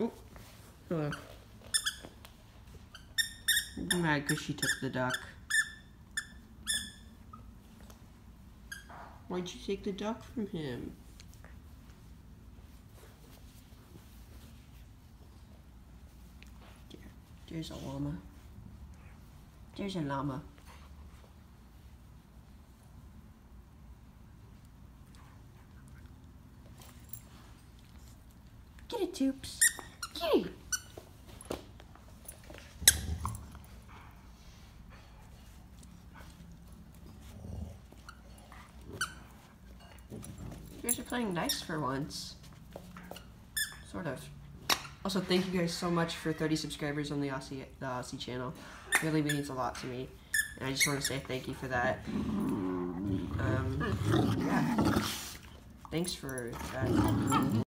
Look. I'm mad because she took the duck. Why'd you take the duck from him? There, there's a llama. There's a llama. Get it, Toops. You guys are playing nice for once. Sort of. Also, thank you guys so much for 30 subscribers on the Aussie, the Aussie channel. It really means a lot to me. And I just want to say thank you for that. Um, yeah. Thanks for that.